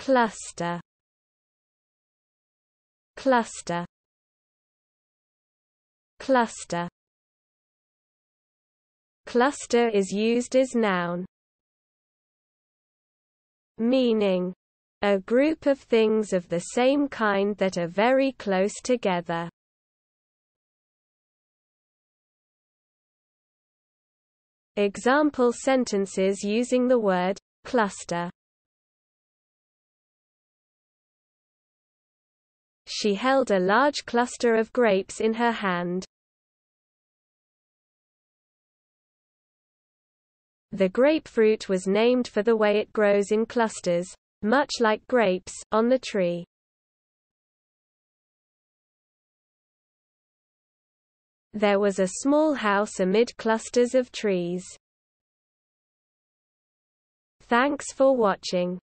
cluster. Cluster. Cluster. Cluster is used as noun. Meaning. A group of things of the same kind that are very close together. Example sentences using the word cluster. She held a large cluster of grapes in her hand. The grapefruit was named for the way it grows in clusters, much like grapes, on the tree. There was a small house amid clusters of trees. Thanks for watching.